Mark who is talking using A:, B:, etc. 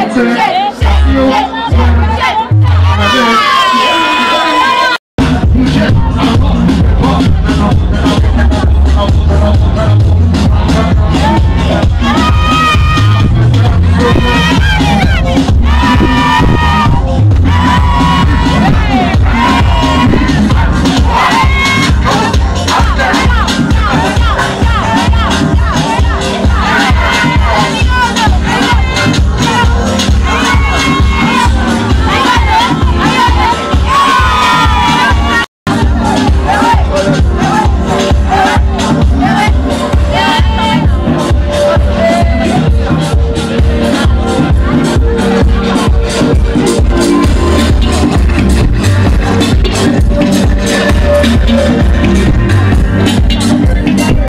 A: Yes! yes.